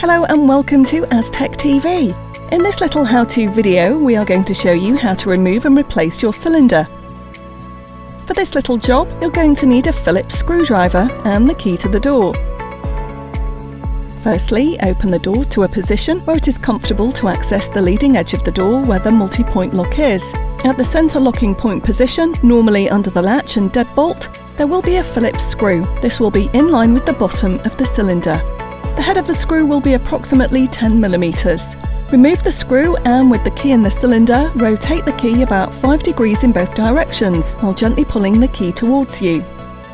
Hello and welcome to Aztec TV. In this little how-to video, we are going to show you how to remove and replace your cylinder. For this little job, you're going to need a Phillips screwdriver and the key to the door. Firstly, open the door to a position where it is comfortable to access the leading edge of the door where the multi-point lock is. At the centre locking point position, normally under the latch and deadbolt, there will be a Phillips screw. This will be in line with the bottom of the cylinder. The head of the screw will be approximately 10mm. Remove the screw and with the key in the cylinder, rotate the key about 5 degrees in both directions while gently pulling the key towards you.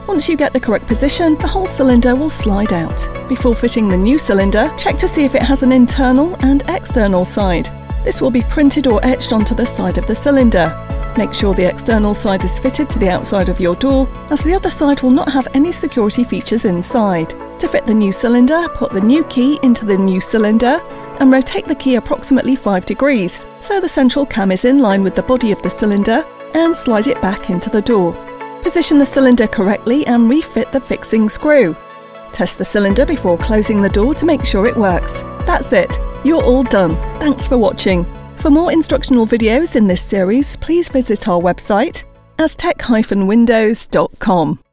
Once you get the correct position, the whole cylinder will slide out. Before fitting the new cylinder, check to see if it has an internal and external side. This will be printed or etched onto the side of the cylinder. Make sure the external side is fitted to the outside of your door, as the other side will not have any security features inside. To fit the new cylinder, put the new key into the new cylinder and rotate the key approximately 5 degrees so the central cam is in line with the body of the cylinder and slide it back into the door. Position the cylinder correctly and refit the fixing screw. Test the cylinder before closing the door to make sure it works. That's it, you're all done. Thanks for watching. For more instructional videos in this series, please visit our website aztec-windows.com.